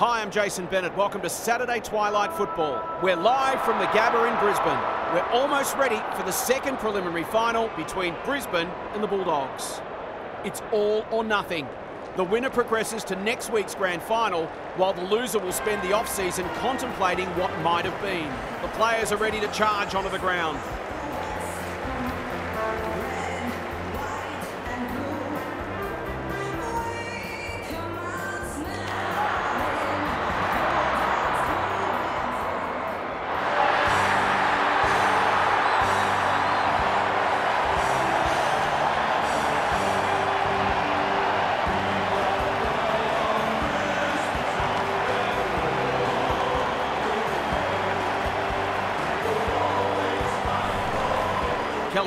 Hi, I'm Jason Bennett. Welcome to Saturday Twilight Football. We're live from the Gabba in Brisbane. We're almost ready for the second preliminary final between Brisbane and the Bulldogs. It's all or nothing. The winner progresses to next week's grand final, while the loser will spend the off-season contemplating what might have been. The players are ready to charge onto the ground.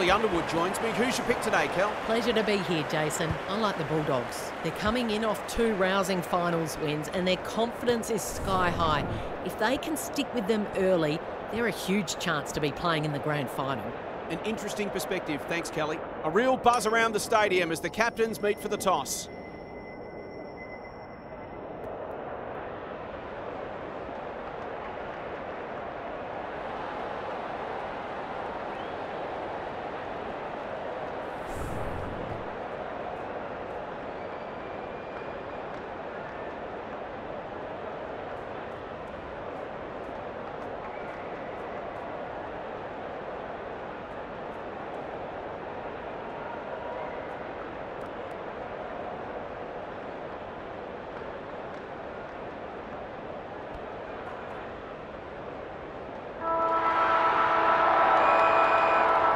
Kelly Underwood joins me. Who's your pick today, Kel? Pleasure to be here, Jason. I like the Bulldogs. They're coming in off two rousing finals wins and their confidence is sky high. If they can stick with them early, they're a huge chance to be playing in the grand final. An interesting perspective. Thanks, Kelly. A real buzz around the stadium as the captains meet for the toss.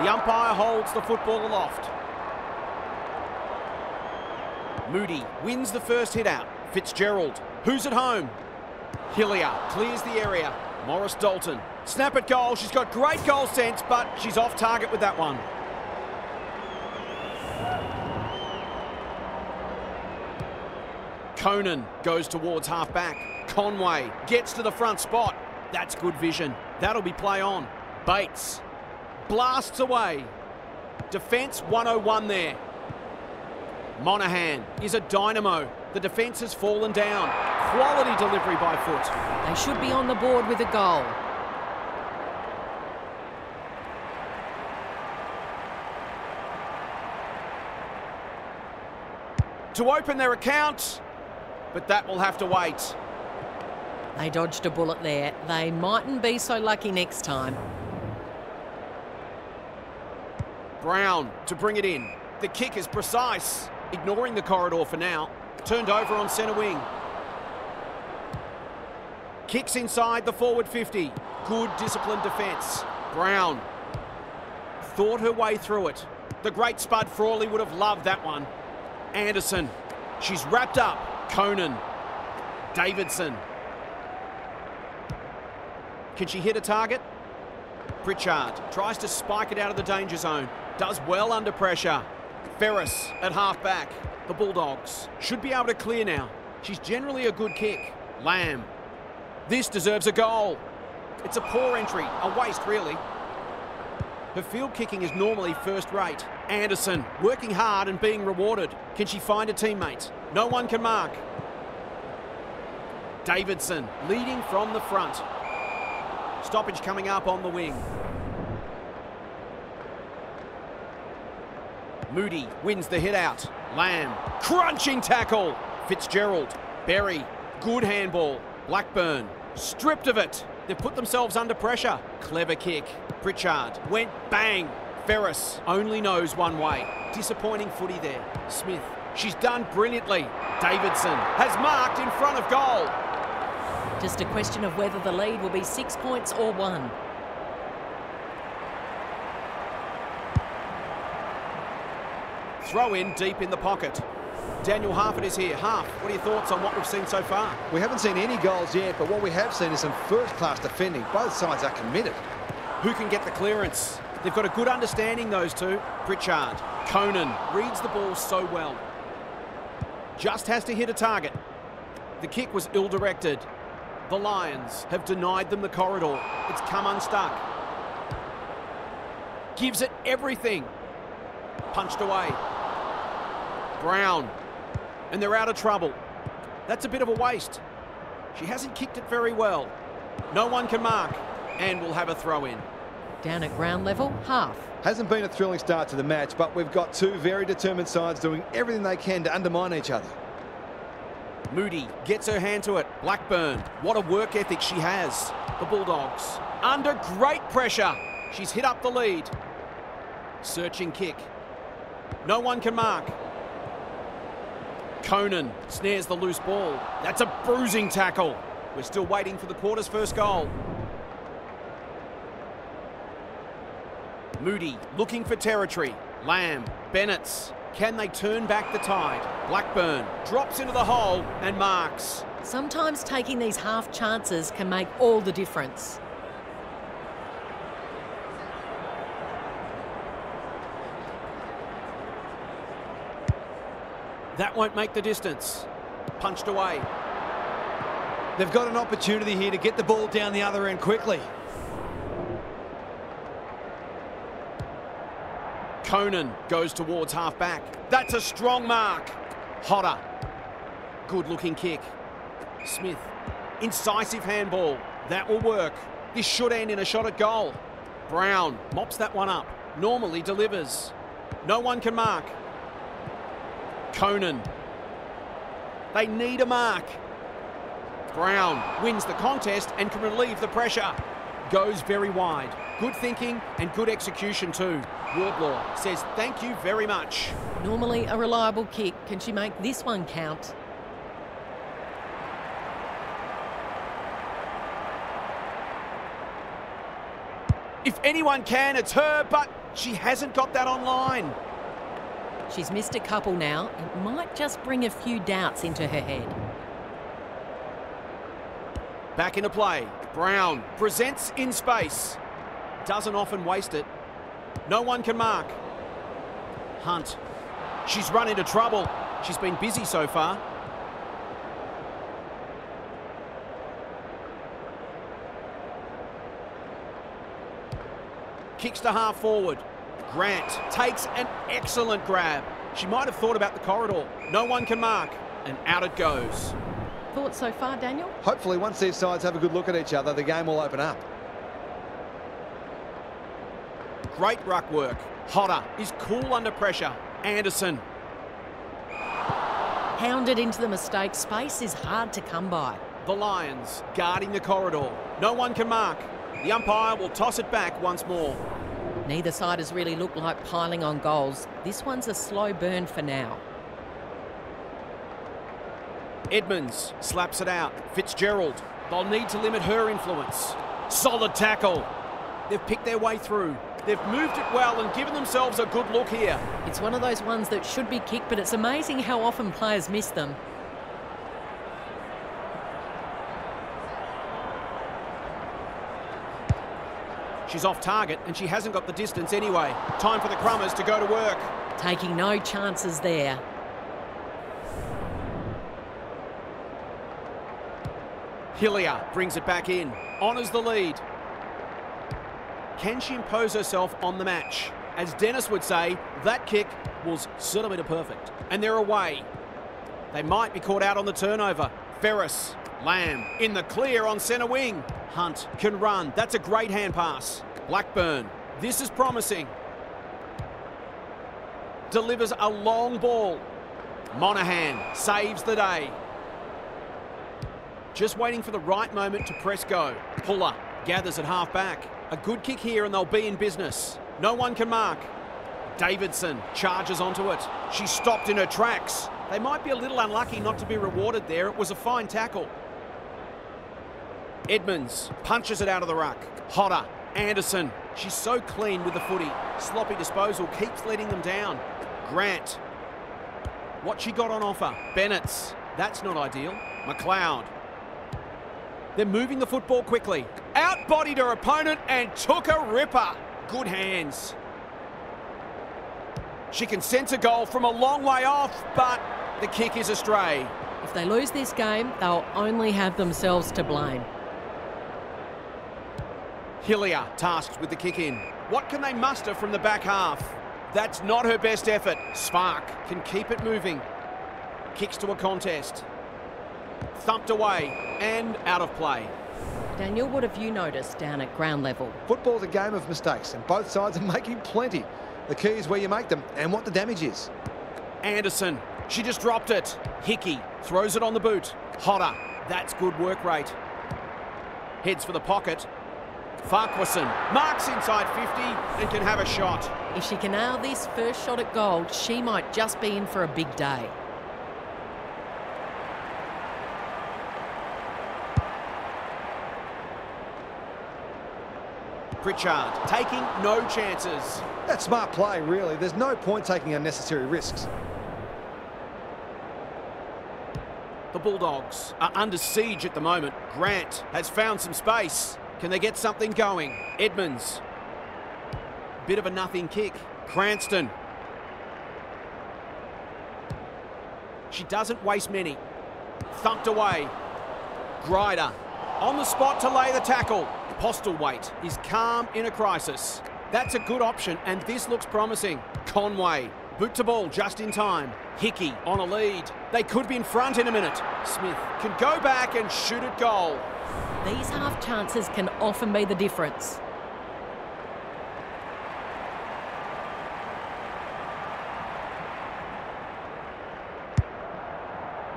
The the football aloft. Moody wins the first hit out. Fitzgerald, who's at home? Hillier clears the area. Morris Dalton. Snap at goal. She's got great goal sense, but she's off target with that one. Conan goes towards half back. Conway gets to the front spot. That's good vision. That'll be play on. Bates blasts away. Defence 101 there. Monahan is a dynamo. The defence has fallen down. Quality delivery by foot. They should be on the board with a goal. To open their account, but that will have to wait. They dodged a bullet there. They mightn't be so lucky next time. Brown to bring it in. The kick is precise, ignoring the corridor for now. Turned over on centre wing. Kicks inside the forward 50. Good disciplined defence. Brown thought her way through it. The great Spud Frawley would have loved that one. Anderson, she's wrapped up. Conan, Davidson. Can she hit a target? Pritchard tries to spike it out of the danger zone. Does well under pressure. Ferris at half back. The Bulldogs should be able to clear now. She's generally a good kick. Lamb. This deserves a goal. It's a poor entry, a waste really. Her field kicking is normally first rate. Anderson working hard and being rewarded. Can she find a teammate? No one can mark. Davidson leading from the front. Stoppage coming up on the wing. Moody wins the hit out. Lamb, crunching tackle. Fitzgerald, Berry, good handball. Blackburn, stripped of it. They've put themselves under pressure. Clever kick. Pritchard went bang. Ferris only knows one way. Disappointing footy there. Smith, she's done brilliantly. Davidson has marked in front of goal. Just a question of whether the lead will be six points or one. Throw in deep in the pocket. Daniel Harford is here. Half, what are your thoughts on what we've seen so far? We haven't seen any goals yet, but what we have seen is some first-class defending. Both sides are committed. Who can get the clearance? They've got a good understanding, those two. Pritchard, Conan reads the ball so well. Just has to hit a target. The kick was ill-directed. The Lions have denied them the corridor. It's come unstuck. Gives it everything. Punched away. Brown. And they're out of trouble. That's a bit of a waste. She hasn't kicked it very well. No one can mark, and we'll have a throw in. Down at ground level, half. Hasn't been a thrilling start to the match, but we've got two very determined sides doing everything they can to undermine each other. Moody gets her hand to it. Blackburn, what a work ethic she has. The Bulldogs, under great pressure. She's hit up the lead. Searching kick. No one can mark. Conan snares the loose ball. That's a bruising tackle. We're still waiting for the quarter's first goal. Moody looking for territory. Lamb, Bennett's. Can they turn back the tide? Blackburn drops into the hole and marks. Sometimes taking these half chances can make all the difference. That won't make the distance. Punched away. They've got an opportunity here to get the ball down the other end quickly. Conan goes towards half back. That's a strong mark. Hodder. Good looking kick. Smith. Incisive handball. That will work. This should end in a shot at goal. Brown mops that one up. Normally delivers. No one can mark. Conan. They need a mark. Brown wins the contest and can relieve the pressure. Goes very wide. Good thinking and good execution too. Wardlaw says thank you very much. Normally a reliable kick. Can she make this one count? If anyone can, it's her, but she hasn't got that online. She's missed a couple now. It might just bring a few doubts into her head. Back into play. Brown presents in space. Doesn't often waste it. No one can mark. Hunt. She's run into trouble. She's been busy so far. Kicks to half forward. Grant takes an excellent grab. She might have thought about the corridor. No one can mark. And out it goes. Thoughts so far, Daniel? Hopefully, once these sides have a good look at each other, the game will open up. Great ruck work. Hodder is cool under pressure. Anderson. Hounded into the mistake. Space is hard to come by. The Lions guarding the corridor. No one can mark. The umpire will toss it back once more. Neither side has really looked like piling on goals. This one's a slow burn for now. Edmonds slaps it out. Fitzgerald. They'll need to limit her influence. Solid tackle. They've picked their way through. They've moved it well and given themselves a good look here. It's one of those ones that should be kicked, but it's amazing how often players miss them. She's off target and she hasn't got the distance anyway. Time for the Crummers to go to work. Taking no chances there. Hillier brings it back in. Honours the lead. Can she impose herself on the match? As Dennis would say, that kick was centimetre perfect. And they're away. They might be caught out on the turnover. Ferris, Lamb in the clear on centre wing. Hunt can run. That's a great hand pass. Blackburn, this is promising. Delivers a long ball. Monaghan saves the day. Just waiting for the right moment to press go. Puller gathers at half back. A good kick here and they'll be in business. No one can mark. Davidson charges onto it. She stopped in her tracks. They might be a little unlucky not to be rewarded there. It was a fine tackle. Edmonds punches it out of the ruck. Hodder, Anderson. She's so clean with the footy. Sloppy disposal keeps letting them down. Grant. What she got on offer. Bennett's. That's not ideal. McLeod. They're moving the football quickly. Outbodied her opponent and took a ripper. Good hands. She can sense a goal from a long way off, but the kick is astray. If they lose this game, they'll only have themselves to blame. Hillier tasked with the kick in. What can they muster from the back half? That's not her best effort. Spark can keep it moving. Kicks to a contest. Thumped away and out of play. Daniel, what have you noticed down at ground level? Football's a game of mistakes, and both sides are making plenty. The key is where you make them and what the damage is. Anderson, she just dropped it. Hickey throws it on the boot. Hodder, that's good work rate. Heads for the pocket. Farquharson marks inside 50 and can have a shot. If she can nail this first shot at goal, she might just be in for a big day. Pritchard taking no chances. That's smart play, really. There's no point taking unnecessary risks. The Bulldogs are under siege at the moment. Grant has found some space. Can they get something going? Edmonds. Bit of a nothing kick. Cranston. She doesn't waste many. Thumped away. Grider on the spot to lay the tackle. Postlethwaite is calm in a crisis. That's a good option, and this looks promising. Conway, boot to ball just in time. Hickey on a lead. They could be in front in a minute. Smith can go back and shoot at goal. These half chances can often be the difference.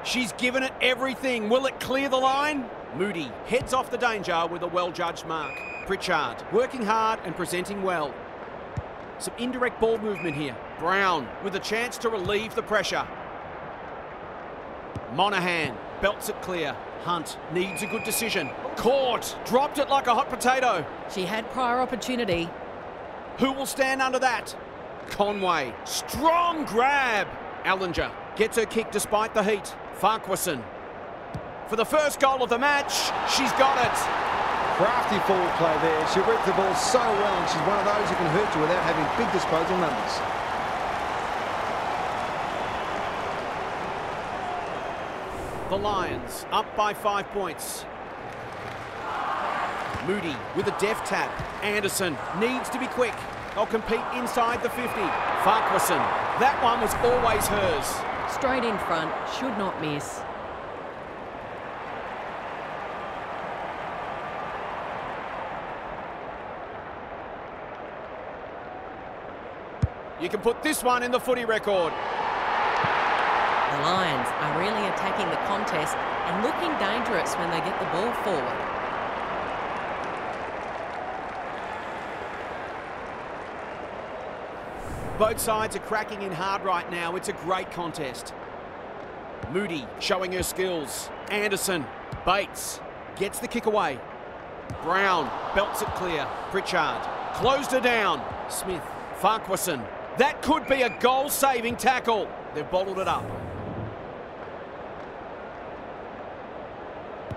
She's given it everything. Will it clear the line? Moody heads off the danger with a well-judged mark. Pritchard working hard and presenting well. Some indirect ball movement here. Brown with a chance to relieve the pressure. Monahan belts it clear. Hunt needs a good decision. Caught. Dropped it like a hot potato. She had prior opportunity. Who will stand under that? Conway. Strong grab. Ellinger gets her kick despite the heat. Farquharson. For the first goal of the match, she's got it. Crafty forward play there. She reads the ball so well, and she's one of those who can hurt you without having big disposal numbers. The Lions up by five points. Moody with a deft tap. Anderson needs to be quick. They'll compete inside the 50. Farquharson, that one was always hers. Straight in front, should not miss. You can put this one in the footy record. The Lions are really attacking the contest and looking dangerous when they get the ball forward. Both sides are cracking in hard right now. It's a great contest. Moody showing her skills. Anderson, Bates gets the kick away. Brown belts it clear. Pritchard closed her down. Smith, Farquharson. That could be a goal-saving tackle. They've bottled it up.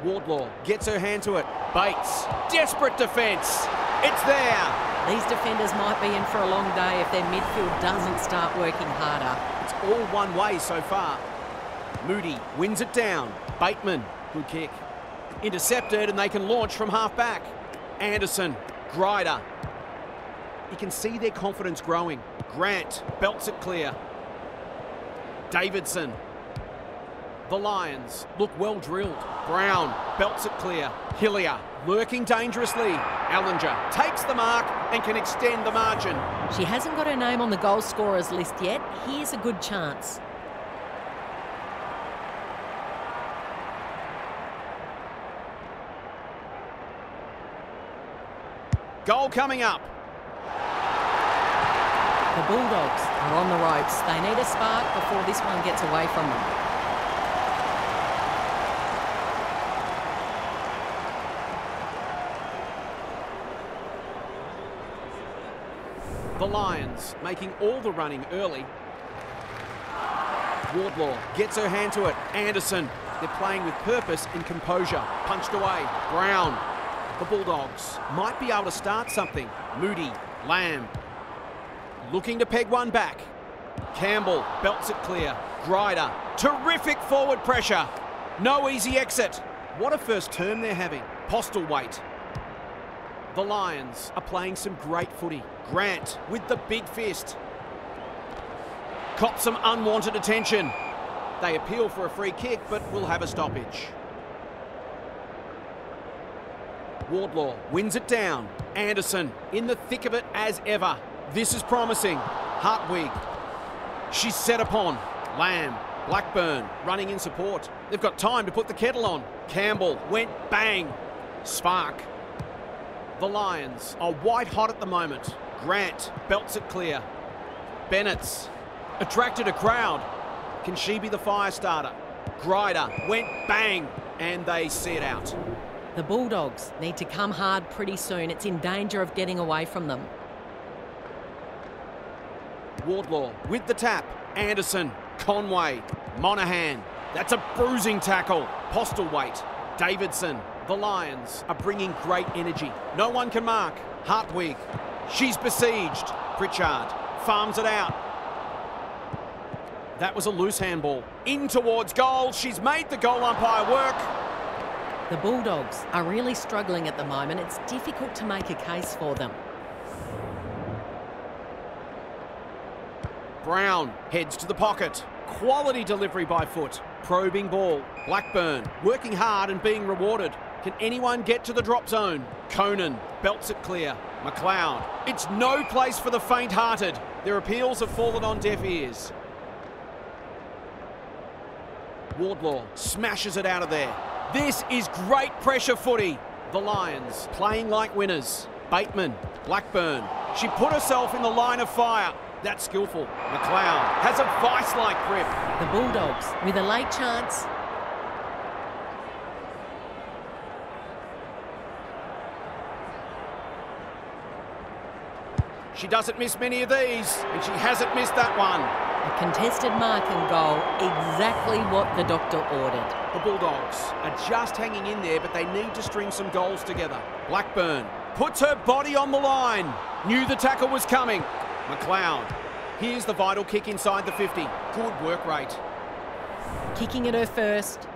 Wardlaw gets her hand to it. Bates, desperate defence. It's there. These defenders might be in for a long day if their midfield doesn't start working harder. It's all one way so far. Moody wins it down. Bateman, good kick. Intercepted and they can launch from half back. Anderson, Grider. You can see their confidence growing. Grant belts it clear. Davidson. The Lions look well drilled. Brown belts it clear. Hillier lurking dangerously. Allinger takes the mark and can extend the margin. She hasn't got her name on the goal scorers list yet. Here's a good chance. Goal coming up. The Bulldogs are on the ropes. They need a spark before this one gets away from them. The Lions making all the running early. Wardlaw gets her hand to it. Anderson, they're playing with purpose and composure. Punched away. Brown, the Bulldogs might be able to start something. Moody, Lamb, looking to peg one back. Campbell belts it clear. Grider, terrific forward pressure. No easy exit. What a first term they're having. Postlethwaite. The Lions are playing some great footy. Grant with the big fist. Cop some unwanted attention. They appeal for a free kick, but will have a stoppage. Wardlaw wins it down. Anderson in the thick of it as ever. This is promising. Hartwig. She's set upon. Lamb. Blackburn running in support. They've got time to put the kettle on. Campbell went bang. Spark the Lions are white hot at the moment. Grant belts it clear. Bennett's attracted a crowd. Can she be the fire starter? Grider went bang and they see it out. The Bulldogs need to come hard pretty soon. It's in danger of getting away from them. Wardlaw with the tap. Anderson, Conway, Monaghan. That's a bruising tackle. Postlethwaite, Davidson. The Lions are bringing great energy. No one can mark. Hartwig. She's besieged. Pritchard farms it out. That was a loose handball. In towards goal. She's made the goal umpire work. The Bulldogs are really struggling at the moment. It's difficult to make a case for them. Brown heads to the pocket. Quality delivery by foot. Probing ball. Blackburn working hard and being rewarded. Can anyone get to the drop zone? Conan belts it clear. McLeod. It's no place for the faint-hearted. Their appeals have fallen on deaf ears. Wardlaw smashes it out of there. This is great pressure footy. The Lions playing like winners. Bateman, Blackburn. She put herself in the line of fire. That's skillful. McLeod has a vice-like grip. The Bulldogs with a late chance. She doesn't miss many of these, and she hasn't missed that one. A contested mark and goal, exactly what the doctor ordered. The Bulldogs are just hanging in there, but they need to string some goals together. Blackburn puts her body on the line. Knew the tackle was coming. McLeod. Here's the vital kick inside the 50. Good work rate. Kicking at her first.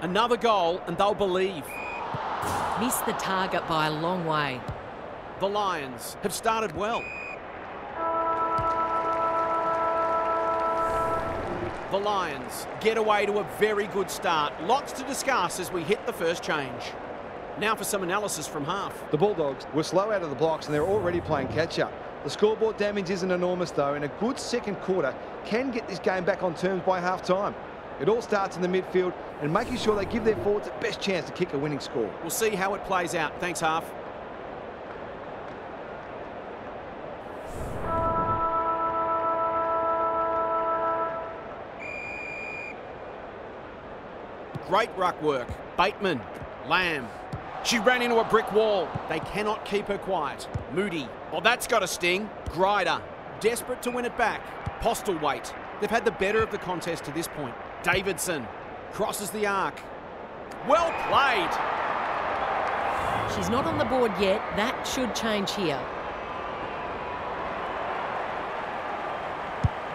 Another goal, and they'll believe. Missed the target by a long way. The Lions have started well. The Lions get away to a very good start. Lots to discuss as we hit the first change. Now for some analysis from half. The Bulldogs were slow out of the blocks and they're already playing catch-up. The scoreboard damage isn't enormous though, and a good second quarter can get this game back on terms by half-time. It all starts in the midfield and making sure they give their forwards the best chance to kick a winning score. We'll see how it plays out. Thanks, half. Great ruck work. Bateman, Lamb. She ran into a brick wall. They cannot keep her quiet. Moody. Well, that's got a sting. Grider. Desperate to win it back. Postlethwaite. They've had the better of the contest to this point. Davidson crosses the arc. Well played. She's not on the board yet. That should change here.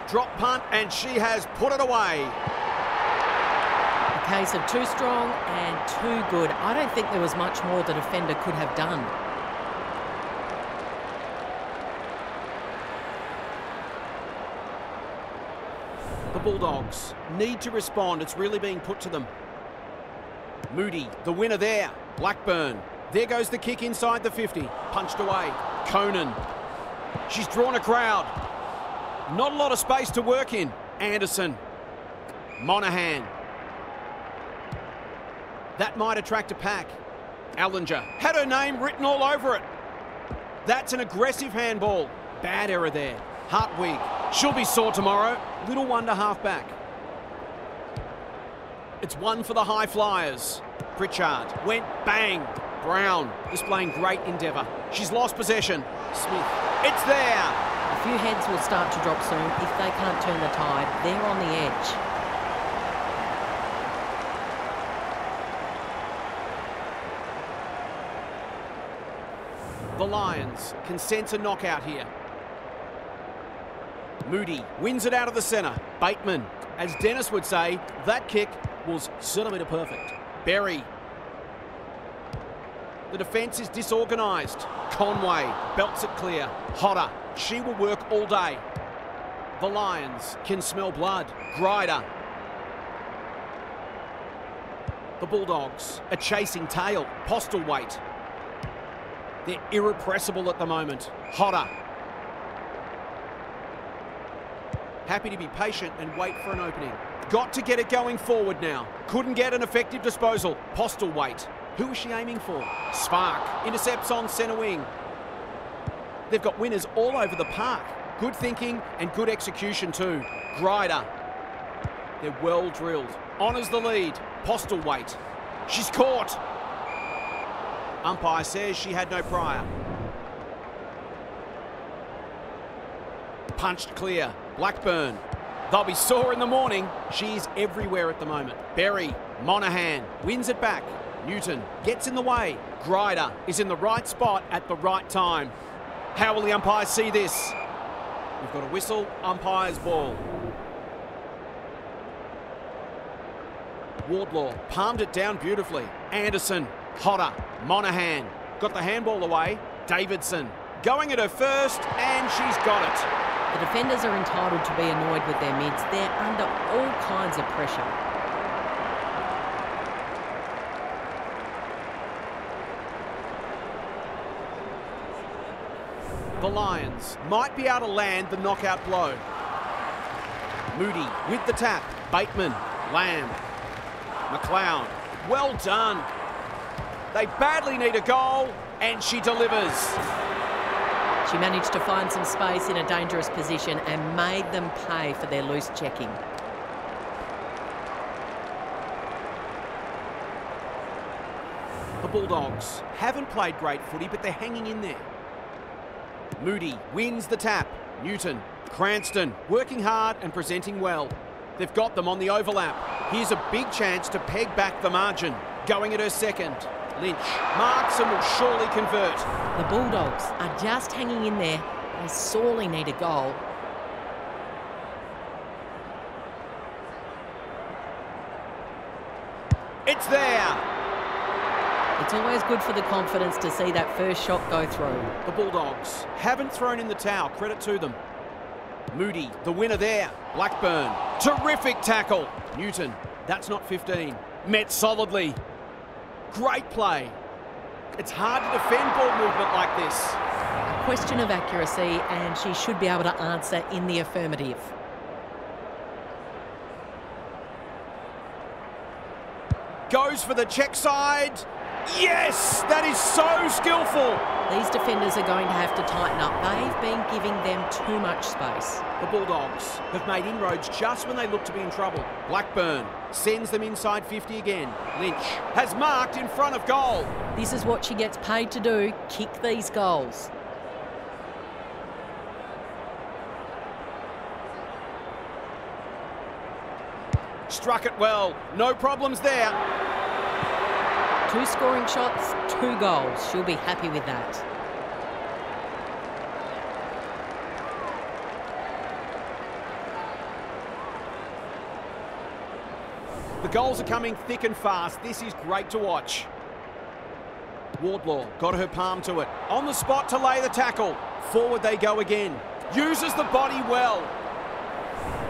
Drop punt, and she has put it away. A case of too strong and too good. I don't think there was much more the defender could have done. Bulldogs need to respond. It's really being put to them. Moody, the winner there. Blackburn. There goes the kick inside the 50. Punched away. Conan. She's drawn a crowd. Not a lot of space to work in. Anderson. Monaghan. That might attract a pack. Allinger had her name written all over it. That's an aggressive handball. Bad error there. Hartwig. She'll be sore tomorrow. Little one wonder half back. It's one for the high flyers. Pritchard went bang. Brown displaying great endeavour. She's lost possession. Smith. It's there. A few heads will start to drop soon if they can't turn the tide. They're on the edge. The Lions can sense a knockout here. Moody wins it out of the centre. Bateman, as Dennis would say, that kick was centimetre perfect. Berry. The defence is disorganised. Conway belts it clear. Hodder, she will work all day. The Lions can smell blood. Grider. The Bulldogs, a chasing tail. Postlethwaite. They're irrepressible at the moment. Hodder. Happy to be patient and wait for an opening. Got to get it going forward now. Couldn't get an effective disposal. Postlethwaite. Who is she aiming for? Spark. Intercepts on centre wing. They've got winners all over the park. Good thinking and good execution too. Grider. They're well drilled. Honours the lead. Postlethwaite. She's caught. Umpire says she had no prior. Punched clear. Blackburn. They'll be sore in the morning. She's everywhere at the moment. Berry. Monaghan. Wins it back. Newton gets in the way. Grider is in the right spot at the right time. How will the umpires see this? We've got a whistle, umpire's ball. Wardlaw palmed it down beautifully. Anderson, Hodder, Monaghan got the handball away. Davidson going at her first, and she's got it. The defenders are entitled to be annoyed with their mids. They're under all kinds of pressure. the Lions might be able to land the knockout blow. Moody with the tap. Bateman, Lamb, McLeod. Well done. They badly need a goal, and she delivers. She managed to find some space in a dangerous position and made them pay for their loose checking. The Bulldogs haven't played great footy, but they're hanging in there. Moody wins the tap. Newton, Cranston working hard and presenting well. They've got them on the overlap. Here's a big chance to peg back the margin. Going at her second. Lynch marks and will surely convert. The Bulldogs are just hanging in there. They sorely need a goal. It's there. It's always good for the confidence to see that first shot go through. The Bulldogs haven't thrown in the towel. Credit to them. Moody, the winner there. Blackburn, terrific tackle. Newton, that's not 15. Met solidly. Great play. It's hard to defend ball movement like this. A question of accuracy, and she should be able to answer in the affirmative. Goes for the check side. Yes, that is so skillful. These defenders are going to have to tighten up. They've been giving them too much space. The Bulldogs have made inroads just when they look to be in trouble. Blackburn sends them inside 50 again. Lynch has marked in front of goal. This is what she gets paid to do, kick these goals. Struck it well. No problems there. Two scoring shots, two goals. She'll be happy with that. The goals are coming thick and fast. This is great to watch. Wardlaw got her palm to it. On the spot to lay the tackle. Forward they go again. Uses the body well.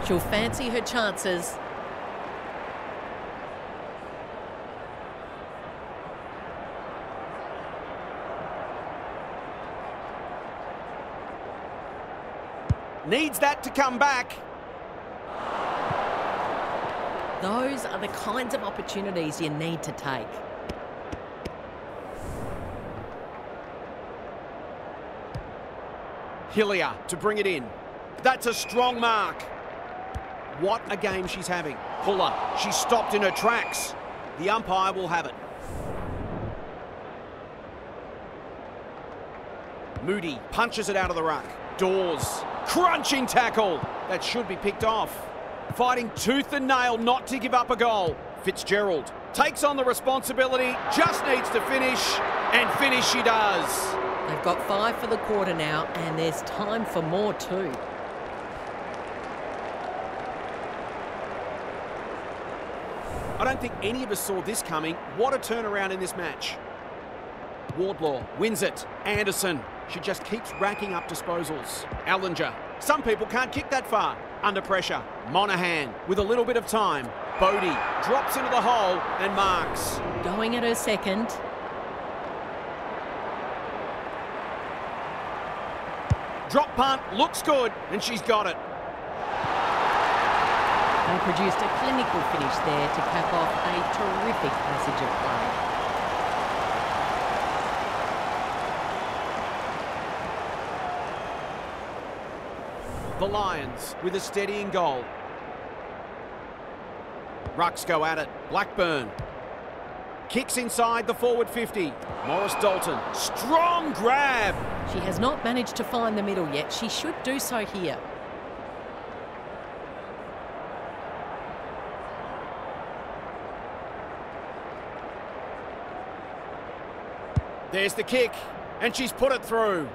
She'll fancy her chances Needs that to come back. Those are the kinds of opportunities you need to take. Hillier to bring it in. That's a strong mark. What a game she's having. Puller, she's stopped in her tracks. The umpire will have it. Moody punches it out of the ruck. Dawes Crunching tackle. That should be picked off. Fighting tooth and nail not to give up a goal. Fitzgerald takes on the responsibility, just needs to finish, and finish she does. They've got five for the quarter now, and there's time for more too. I don't think any of us saw this coming. What a turnaround in this match. Wardlaw wins it. Anderson. She just keeps racking up disposals. Ellinger. Some people can't kick that far. Under pressure. Monaghan with a little bit of time. Bodie drops into the hole and marks. Going at her second. Drop punt looks good and she's got it. They produced a clinical finish there to cap off a terrific passage of play. The Lions with a steadying goal. Rucks go at it. Blackburn. Kicks inside the forward 50. Morris Dalton. Strong grab. She has not managed to find the middle yet. She should do so here. There's the kick, and she's put it through.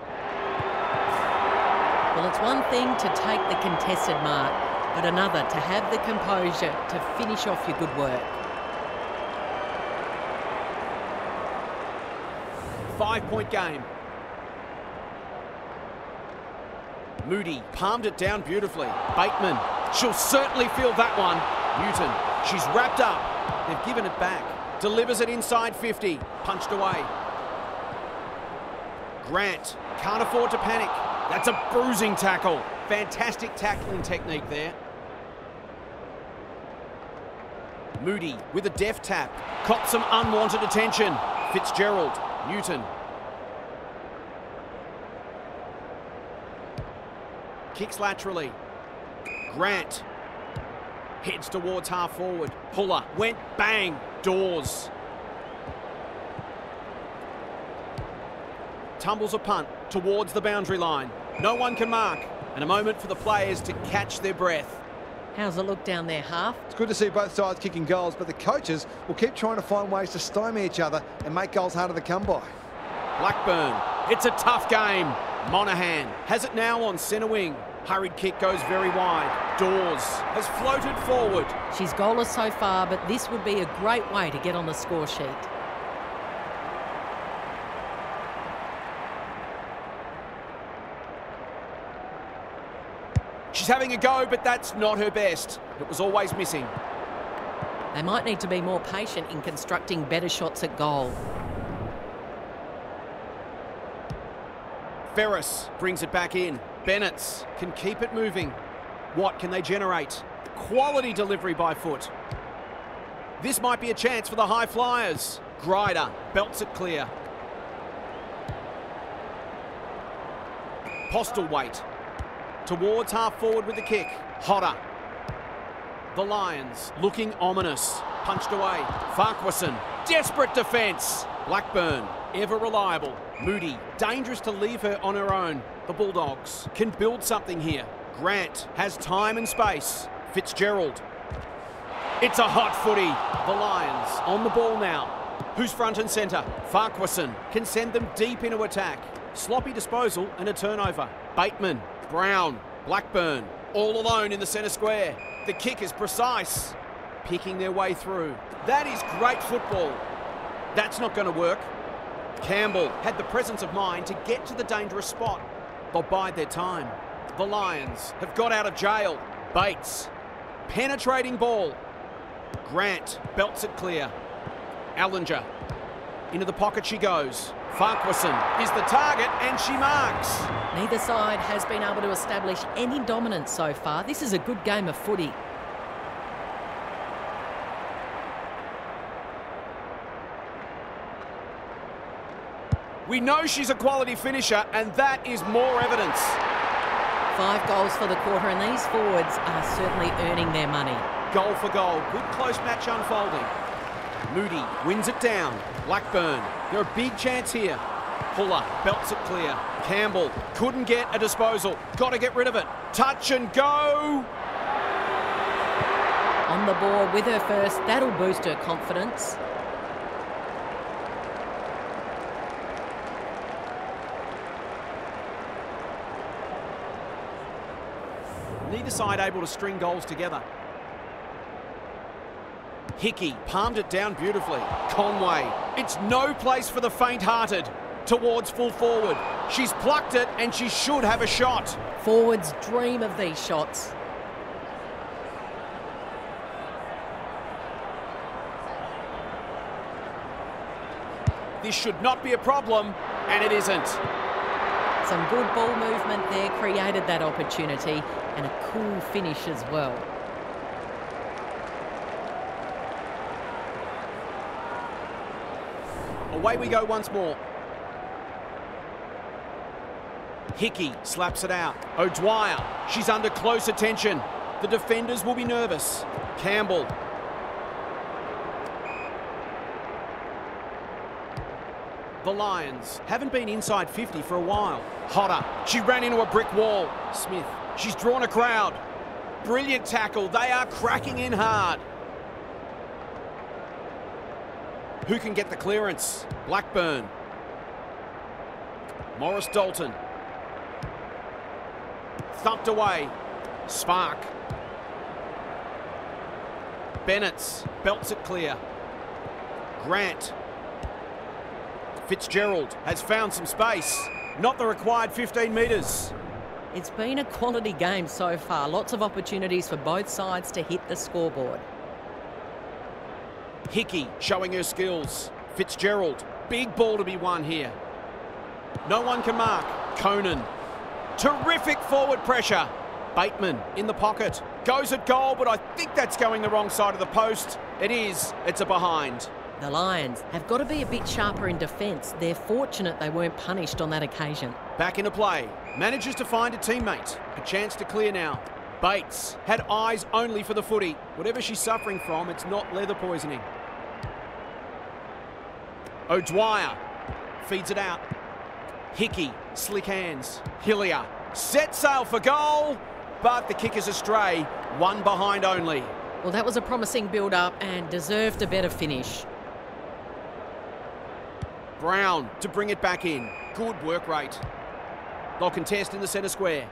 Well, it's one thing to take the contested mark, but another to have the composure to finish off your good work. Five point game. Moody palmed it down beautifully. Bateman, she'll certainly feel that one. Newton, she's wrapped up. They've given it back. Delivers it inside 50. Punched away. Grant can't afford to panic. That's a bruising tackle. Fantastic tackling technique there. Moody with a deft tap. Caught some unwanted attention. Fitzgerald, Newton. Kicks laterally. Grant heads towards half forward. Puller went bang. Dawes. Tumbles a punt towards the boundary line. No one can mark. And a moment for the players to catch their breath. How's it look down there, half? It's good to see both sides kicking goals, but the coaches will keep trying to find ways to stymie each other and make goals harder to come by. Blackburn, it's a tough game. Monaghan has it now on centre wing. Hurried kick goes very wide. Dawes has floated forward. She's goalless so far, but this would be a great way to get on the score sheet. Having a go, but that's not her best. It was always missing. They might need to be more patient in constructing better shots at goal. Ferris brings it back in. Bennett's can keep it moving. What can they generate? Quality delivery by foot. This might be a chance for the high flyers. Grider belts it clear. Postlethwaite towards half forward with the kick. Hodder. The Lions looking ominous. Punched away. Farquharson. Desperate defence. Blackburn. Ever reliable. Moody. Dangerous to leave her on her own. The Bulldogs can build something here. Grant has time and space. Fitzgerald. It's a hot footy. The Lions on the ball now. Who's front and centre? Farquharson can send them deep into attack. Sloppy disposal and a turnover. Bateman Brown, Blackburn, all alone in the centre square. The kick is precise, picking their way through. That is great football. That's not going to work. Campbell had the presence of mind to get to the dangerous spot. They'll bide their time. The Lions have got out of jail. Bates, penetrating ball. Grant belts it clear. Allinger, into the pocket she goes. Farquharson is the target and she marks. Neither side has been able to establish any dominance so far. This is a good game of footy. We know she's a quality finisher and that is more evidence. Five goals for the quarter and these forwards are certainly earning their money. Goal for goal. Good close match unfolding. Moody wins it down. Blackburn, they're a big chance here. Puller belts it clear. Campbell couldn't get a disposal. Got to get rid of it. Touch and go. On the ball with her first, that'll boost her confidence. Neither side able to string goals together. Hickey palmed it down beautifully. Conway, it's no place for the faint-hearted. Towards full forward. She's plucked it and she should have a shot. Forwards dream of these shots. This should not be a problem, and it isn't. Some good ball movement there created that opportunity and a cool finish as well. Away we go once more. Hickie slaps it out. O'Dwyer, she's under close attention. The defenders will be nervous. Campbell. The Lions haven't been inside 50 for a while. Hodder, she ran into a brick wall. Smith, she's drawn a crowd. Brilliant tackle, they are cracking in hard. Who can get the clearance? Blackburn. Morris Dalton. Thumped away. Spark. Bennett's belts it clear. Grant. Fitzgerald has found some space. Not the required 15 metres. It's been a quality game so far. Lots of opportunities for both sides to hit the scoreboard. Hickie showing her skills. Fitzgerald, big ball to be won here. No one can mark. Koenen. Terrific forward pressure. Bateman in the pocket. Goes at goal, but I think that's going the wrong side of the post. It is. It's a behind. The Lions have got to be a bit sharper in defence. They're fortunate they weren't punished on that occasion. Back into play. Manages to find a teammate. A chance to clear now. Bates had eyes only for the footy. Whatever she's suffering from, it's not leather poisoning. O'Dwyer feeds it out. Hickie, slick hands. Hillier, set sail for goal, but the kick is astray. One behind only. Well, that was a promising build up and deserved a better finish. Brown to bring it back in. Good work rate. They'll contest in the centre square.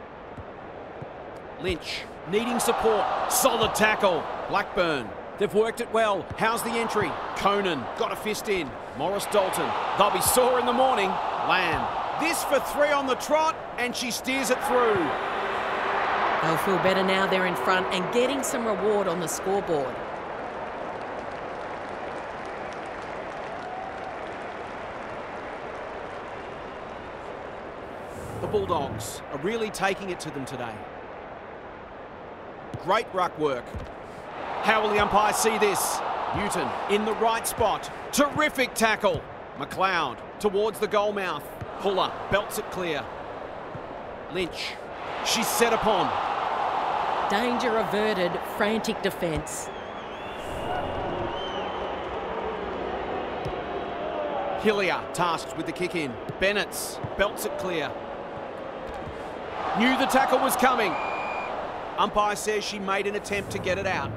Lynch needing support. Solid tackle. Blackburn. They've worked it well. How's the entry? Koenen got a fist in. Morris Dalton. They'll be sore in the morning. Lamb. This for three on the trot, and she steers it through. They'll feel better now they're in front and getting some reward on the scoreboard. The Bulldogs are really taking it to them today. Great ruck work. How will the umpire see this? Newton in the right spot. Terrific tackle. McLeod towards the goal mouth. Puller belts it clear. Lynch. She's set upon. Danger averted, frantic defence. Hillier tasked with the kick in. Bennett's belts it clear. Knew the tackle was coming. Umpire says she made an attempt to get it out.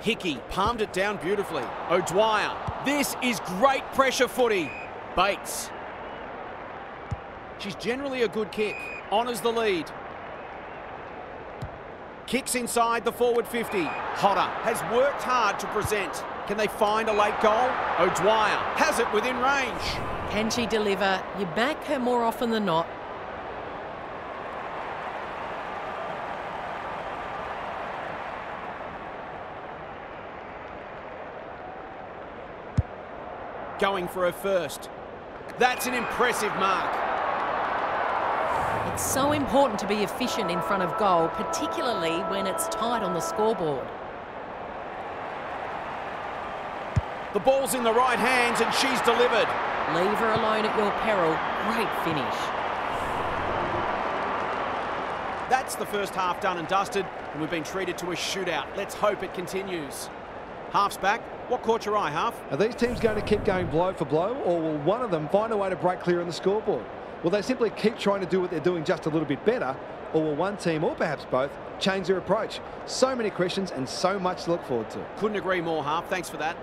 Hickie palmed it down beautifully. O'Dwyer. This is great pressure footy. Bates. She's generally a good kick. Honours the lead. Kicks inside the forward 50. Hodder has worked hard to present. Can they find a late goal? O'Dwyer has it within range. Can she deliver? You back her more often than not. Going for her first. That's an impressive mark. It's so important to be efficient in front of goal, particularly when it's tight on the scoreboard. The ball's in the right hands and she's delivered. Leave her alone at your peril. Great finish. That's the first half done and dusted, and we've been treated to a shootout. Let's hope it continues. Half's back. What caught your eye, Half? Are these teams going to keep going blow for blow, or will one of them find a way to break clear on the scoreboard? Will they simply keep trying to do what they're doing just a little bit better, or will one team, or perhaps both, change their approach? So many questions and so much to look forward to. Couldn't agree more, Half. Thanks for that.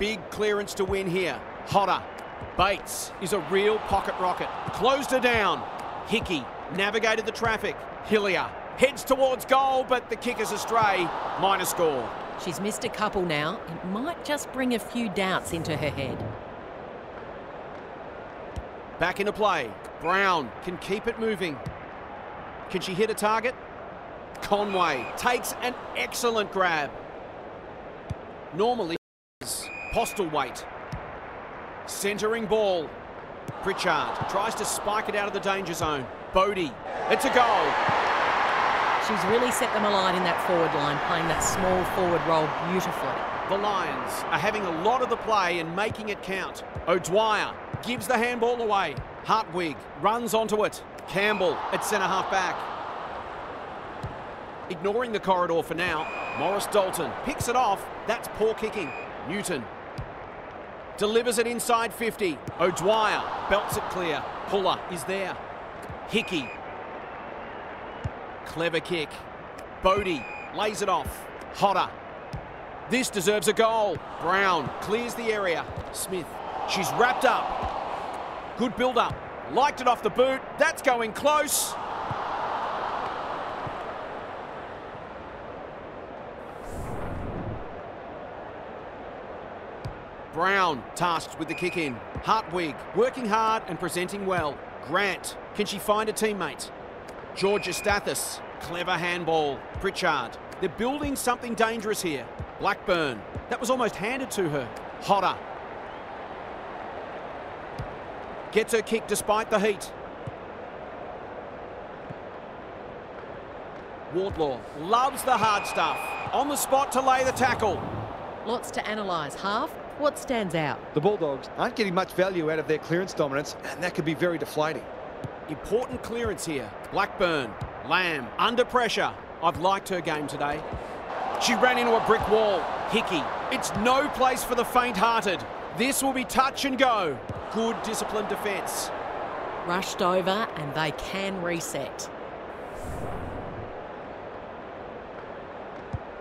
Big clearance to win here. Hodder. Bates is a real pocket rocket. Closed her down. Hickie navigated the traffic. Hillier heads towards goal, but the kick is astray. Minor score. She's missed a couple now. It might just bring a few doubts into her head. Back into play. Brown can keep it moving. Can she hit a target? Conway takes an excellent grab. Normally, Postlethwaite. Centering ball. Pritchard tries to spike it out of the danger zone. Bodie. It's a goal. She's really set them alight in that forward line, playing that small forward role beautifully. The Lions are having a lot of the play and making it count. O'Dwyer gives the handball away. Hartwig runs onto it. Campbell at centre half back. Ignoring the corridor for now, Morris Dalton picks it off. That's poor kicking. Newton delivers it inside 50. O'Dwyer belts it clear. Puller is there. Hickie. Clever kick. Bodie lays it off. Hodder. This deserves a goal. Brown clears the area. Smith. She's wrapped up. Good build up. Liked it off the boot. That's going close. Brown tasked with the kick in. Hartwig working hard and presenting well. Grant, can she find a teammate? Georgostathis, clever handball. Pritchard, they're building something dangerous here. Blackburn, that was almost handed to her. Hodder. Gets her kick despite the heat. Wardlaw loves the hard stuff. On the spot to lay the tackle. Lots to analyse. Half, what stands out? The Bulldogs aren't getting much value out of their clearance dominance, and that could be very deflating. Important clearance here. Blackburn, Lamb, under pressure. I've liked her game today. She ran into a brick wall. Hickie, it's no place for the faint-hearted. This will be touch and go. Good disciplined defence. Rushed over and they can reset.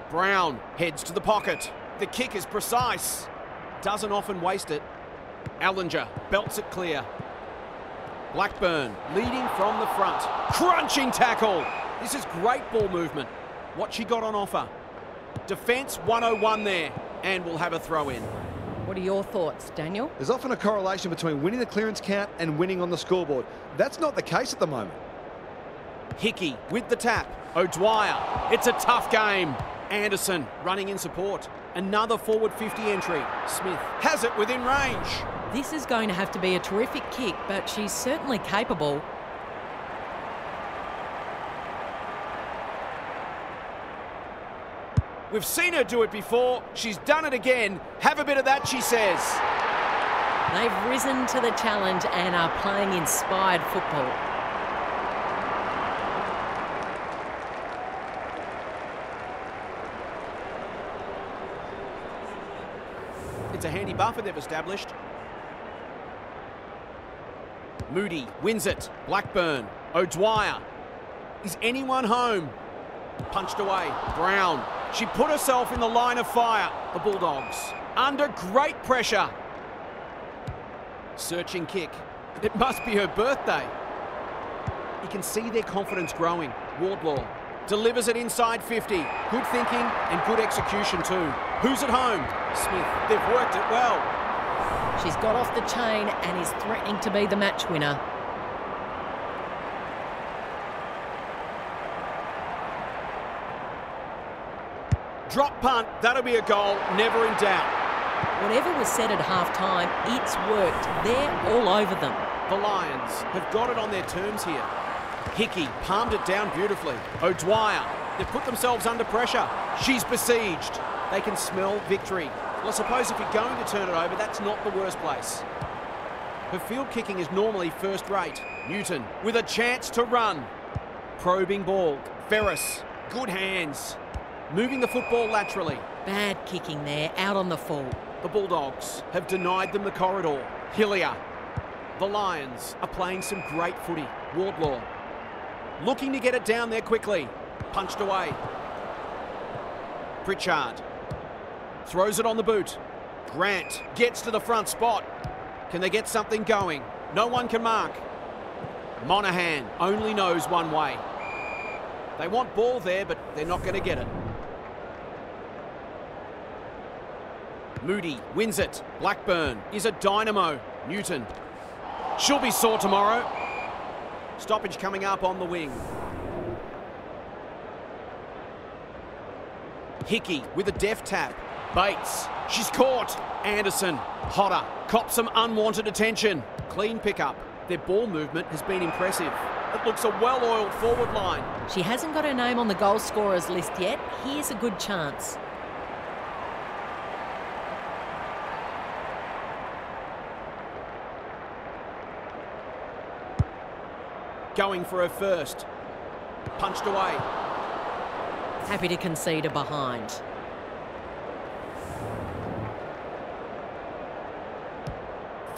Brown heads to the pocket. The kick is precise. Doesn't often waste it. Ellenger belts it clear. Blackburn leading from the front. Crunching tackle. This is great ball movement. What she got on offer. Defence 101 there. And we'll have a throw in. What are your thoughts, Daniel? There's often a correlation between winning the clearance count and winning on the scoreboard. That's not the case at the moment. Hickie with the tap. O'Dwyer. It's a tough game. Anderson running in support. Another forward 50 entry. Smith has it within range. This is going to have to be a terrific kick, but she's certainly capable. We've seen her do it before. She's done it again. Have a bit of that, she says. They've risen to the challenge and are playing inspired football. It's a handy buffer they've established. Moody wins it. Blackburn. O'Dwyer. Is anyone home? Punched away. Brown. She put herself in the line of fire. The Bulldogs. Under great pressure. Searching kick. It must be her birthday. You can see their confidence growing. Wardlaw delivers it inside 50. Good thinking and good execution too. Who's at home? Smith. They've worked it well. She's got off the chain and is threatening to be the match winner. Drop punt, that'll be a goal, never in doubt. Whatever was said at half time, it's worked. They're all over them. The Lions have got it on their terms here. Hickie palmed it down beautifully. O'Dwyer, they've put themselves under pressure. She's besieged. They can smell victory. Well, I suppose if you're going to turn it over, that's not the worst place. Her field kicking is normally first rate. Newton with a chance to run. Probing ball. Ferris, good hands. Moving the football laterally. Bad kicking there, out on the full. The Bulldogs have denied them the corridor. Hillier. The Lions are playing some great footy. Wardlaw looking to get it down there quickly. Punched away. Pritchard throws it on the boot. Grant gets to the front spot. Can they get something going? No one can mark. Monaghan only knows one way. They want ball there, but they're not going to get it. Moody wins it. Blackburn is a dynamo. Newton. She'll be sore tomorrow. Stoppage coming up on the wing. Hickie with a deft tap. Bates. She's caught. Anderson. Hodder. Cops some unwanted attention. Clean pickup. Their ball movement has been impressive. It looks a well-oiled forward line. She hasn't got her name on the goal scorers list yet. Here's a good chance. Going for her first. Punched away. Happy to concede a behind.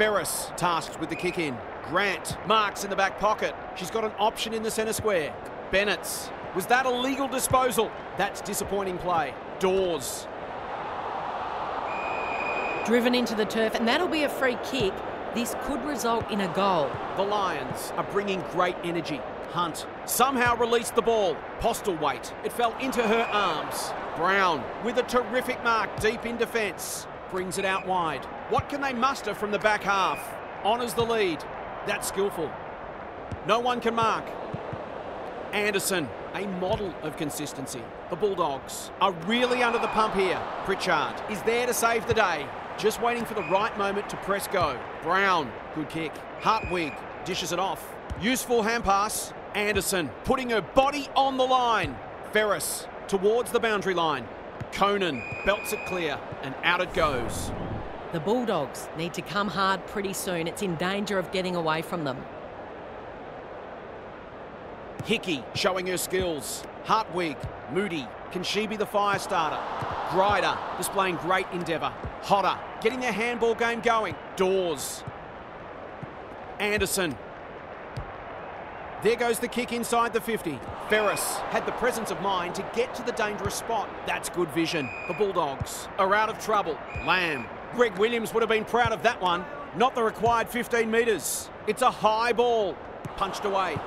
Ferris tasked with the kick in. Grant marks in the back pocket. She's got an option in the centre square. Bennett's. Was that a legal disposal? That's disappointing play. Dawes. Driven into the turf, and that'll be a free kick. This could result in a goal. The Lions are bringing great energy. Hunt somehow released the ball. Postlethwaite. It fell into her arms. Brown with a terrific mark deep in defence. Brings it out wide. What can they muster from the back half? Honours the lead. That's skillful. No one can mark. Anderson, a model of consistency. The Bulldogs are really under the pump here. Pritchard is there to save the day. Just waiting for the right moment to press go. Brown, good kick. Hartwig dishes it off. Useful hand pass. Anderson putting her body on the line. Ferris towards the boundary line. Koenen belts it clear and out it goes. The Bulldogs need to come hard pretty soon. It's in danger of getting away from them. Hickie showing her skills. Hartwig, Moody, can she be the fire starter? Grider displaying great endeavour. Hodder getting their handball game going. Dawes. Anderson. There goes the kick inside the 50. Ferris had the presence of mind to get to the dangerous spot. That's good vision. The Bulldogs are out of trouble. Lamb. Greg Williams would have been proud of that one. Not the required 15 metres. It's a high ball. Punched away.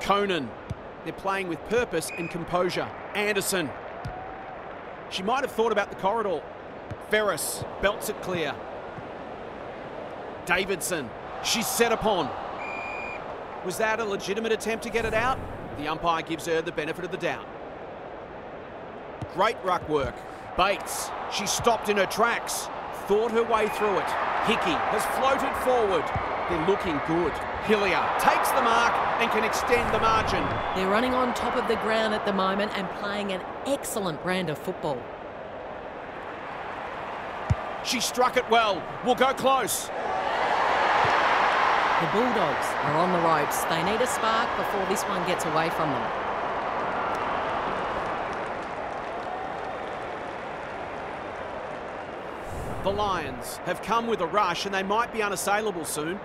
Koenen. They're playing with purpose and composure. Anderson. She might have thought about the corridor. Ferris belts it clear. Davidson. She's set upon. Was that a legitimate attempt to get it out? The umpire gives her the benefit of the doubt. Great ruck work. Bates. She stopped in her tracks. Thought her way through it. Hickie has floated forward. They're looking good. Hillier takes the mark and can extend the margin. They're running on top of the ground at the moment and playing an excellent brand of football. She struck it well. Will go close. The Bulldogs are on the ropes. They need a spark before this one gets away from them. The Lions have come with a rush and they might be unassailable soon.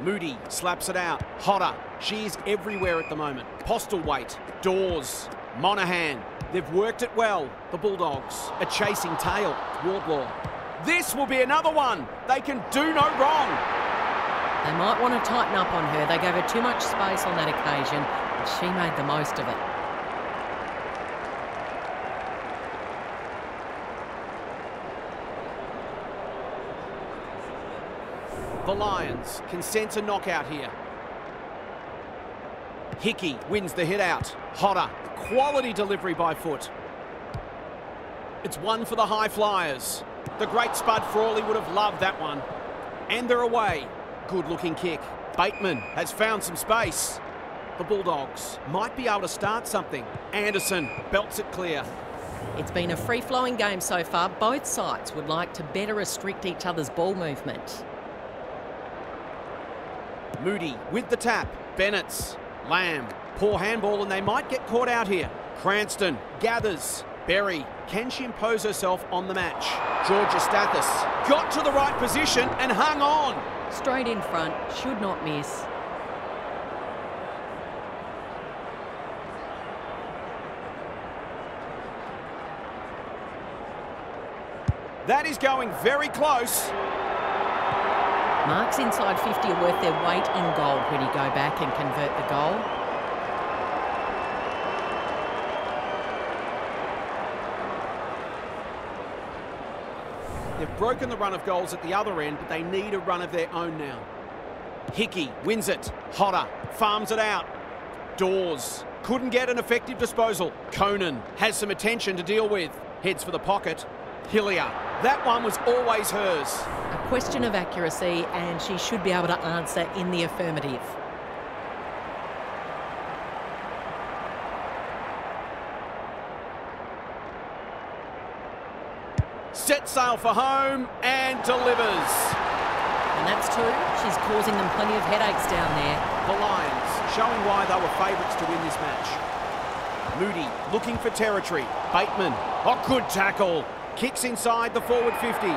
Moody slaps it out. Hodder. she is everywhere at the moment. Postlethwaite, Dawes, Monaghan. They've worked it well. The Bulldogs are chasing tail. Wardlaw. This will be another one. They can do no wrong. They might want to tighten up on her. They gave her too much space on that occasion, and she made the most of it. The Lions can sense a knockout here. Hickie wins the hit out. Hodder, quality delivery by foot. It's one for the high flyers. The great Spud Frawley would have loved that one. And they're away. Good looking kick. Bateman has found some space. The Bulldogs might be able to start something. Anderson belts it clear. It's been a free flowing game so far. Both sides would like to better restrict each other's ball movement. Moody with the tap. Bennett's. Lamb. Poor handball and they might get caught out here. Cranston gathers. Berry. Can she impose herself on the match? Georgostathis got to the right position and hung on. Straight in front, should not miss. That is going very close. Marks inside 50 are worth their weight in gold when you go back and convert the goal. They've broken the run of goals at the other end, but they need a run of their own now. Hickie wins it. Hodder farms it out. Dawes couldn't get an effective disposal. Koenen has some attention to deal with. Heads for the pocket. Hillier. That one was always hers. A question of accuracy, and she should be able to answer in the affirmative. Set sail for home and delivers. And that's two. She's causing them plenty of headaches down there. The Lions showing why they were favourites to win this match. Moody looking for territory. Bateman, oh good tackle. Kicks inside the forward 50.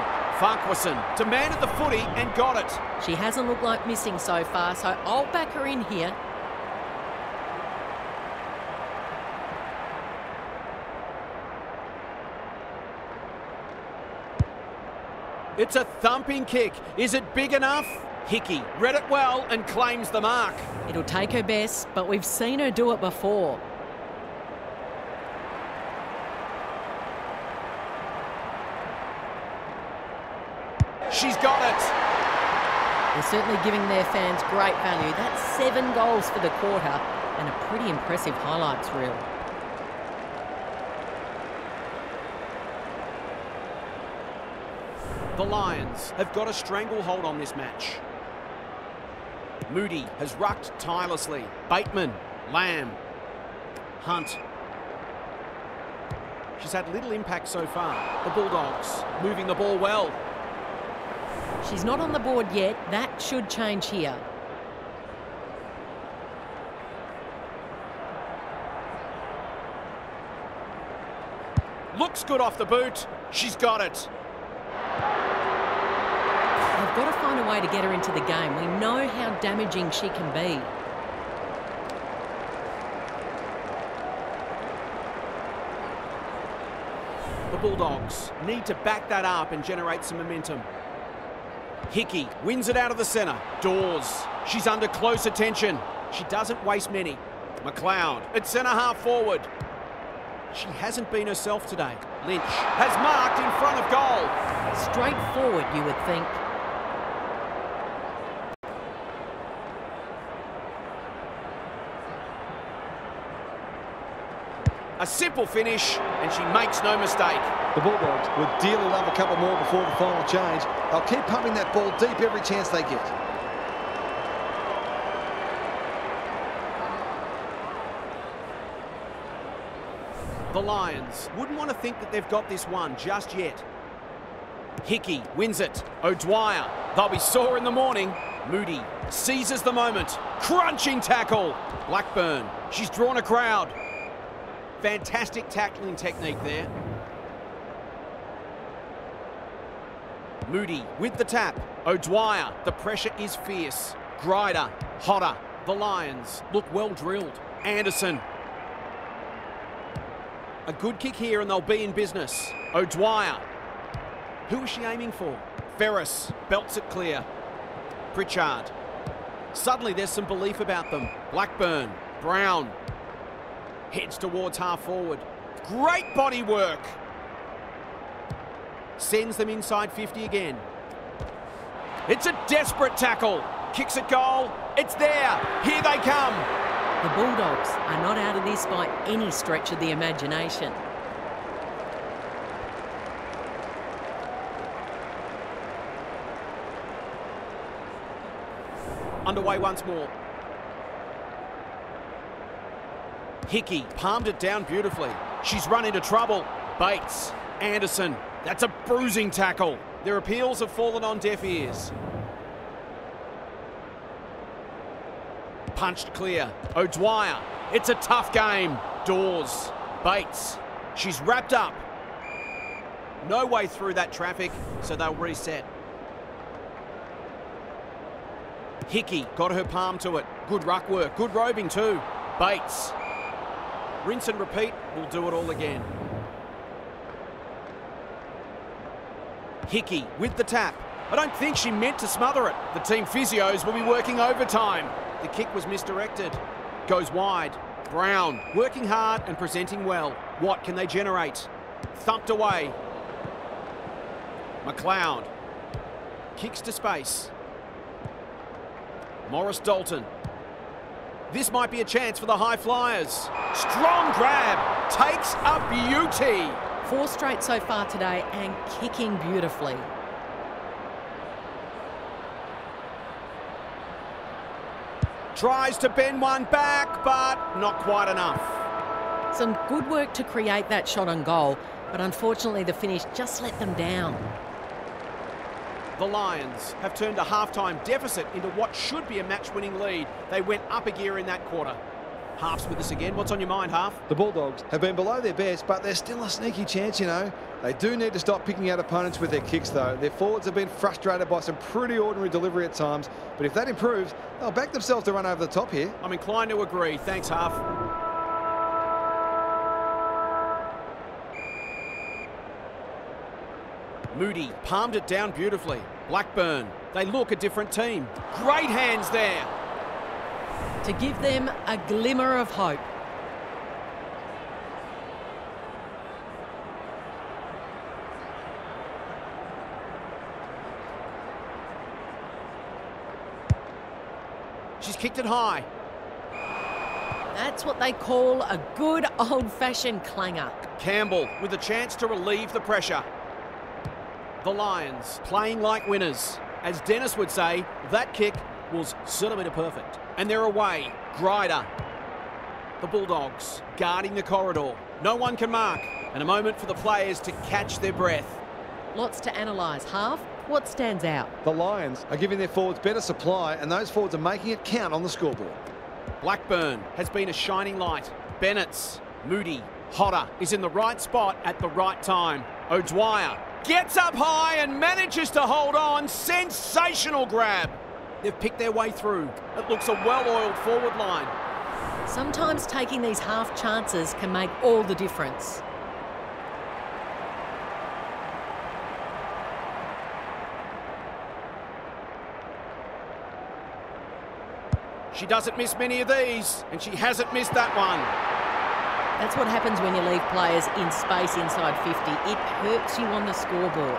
Farquharson demanded the footy and got it. She hasn't looked like missing so far, so I'll back her in here. It's a thumping kick. Is it big enough? Hickie read it well and claims the mark. It'll take her best, but we've seen her do it before. She's got it. They're certainly giving their fans great value. That's seven goals for the quarter and a pretty impressive highlights reel. The Lions have got a stranglehold on this match. Moody has rucked tirelessly. Bateman, Lamb, Hunt. She's had little impact so far. The Bulldogs moving the ball well. She's not on the board yet. That should change here. Looks good off the boot. She's got it. They've got to find a way to get her into the game. We know how damaging she can be. The Bulldogs need to back that up and generate some momentum. Hickie wins it out of the centre. Dawes, she's under close attention. She doesn't waste many. McLeod at centre half forward. She hasn't been herself today. Lynch has marked in front of goal. Straightforward, you would think. A simple finish, and she makes no mistake. The Bulldogs would dearly love a couple more before the final change. They'll keep pumping that ball deep every chance they get. The Lions wouldn't want to think that they've got this one just yet. Hickie wins it. O'Dwyer, they'll be sore in the morning. Moody seizes the moment. Crunching tackle. Blackburn, she's drawn a crowd. Fantastic tackling technique there. Moody with the tap. O'Dwyer, the pressure is fierce. Grider, Hodder. The Lions look well drilled. Anderson. A good kick here and they'll be in business. O'Dwyer. Who is she aiming for? Ferris belts it clear. Pritchard. Suddenly there's some belief about them. Blackburn. Brown. Heads towards half forward. Great body work. Sends them inside 50 again. It's a desperate tackle. Kicks at goal. It's there. Here they come. The Bulldogs are not out of this by any stretch of the imagination. Underway once more. Hickie palmed it down beautifully. She's run into trouble. Bates, Anderson, that's a bruising tackle. Their appeals have fallen on deaf ears. Punched clear. O'Dwyer, it's a tough game. Dawes, Bates, she's wrapped up. No way through that traffic, so they'll reset. Hickie got her palm to it. Good ruck work. Good robing too. Bates. Rinse and repeat. We'll do it all again. Hickie with the tap. I don't think she meant to smother it. The team physios will be working overtime. The kick was misdirected. Goes wide. Brown working hard and presenting well. What can they generate? Thumped away. McLeod kicks to space. Morris Dalton. This might be a chance for the high flyers. Strong grab. Takes a beauty. Four straight so far today and kicking beautifully. Tries to bend one back, but not quite enough. Some good work to create that shot on goal, but unfortunately the finish just let them down. The Lions have turned a half-time deficit into what should be a match-winning lead. They went up a gear in that quarter. Half's with us again. What's on your mind, Half? The Bulldogs have been below their best, but they're still a sneaky chance, you know. They do need to stop picking out opponents with their kicks, though. Their forwards have been frustrated by some pretty ordinary delivery at times, but if that improves, they'll back themselves to run over the top here. I'm inclined to agree. Thanks, Half. Moody palmed it down beautifully. Blackburn, they look a different team. Great hands there. To give them a glimmer of hope. She's kicked it high. That's what they call a good old-fashioned clanger. Campbell with a chance to relieve the pressure. The Lions playing like winners. As Dennis would say, that kick was centimetre perfect. And they're away. Grider. The Bulldogs guarding the corridor. No one can mark. And a moment for the players to catch their breath. Lots to analyse. Half, what stands out? The Lions are giving their forwards better supply, and those forwards are making it count on the scoreboard. Blackburn has been a shining light. Bennett's, Moody, Hodder is in the right spot at the right time. O'Dwyer gets up high and manages to hold on. Sensational grab. They've picked their way through. It looks a well-oiled forward line. Sometimes taking these half chances can make all the difference. She doesn't miss many of these, and she hasn't missed that one. That's what happens when you leave players in space inside 50. It hurts you on the scoreboard.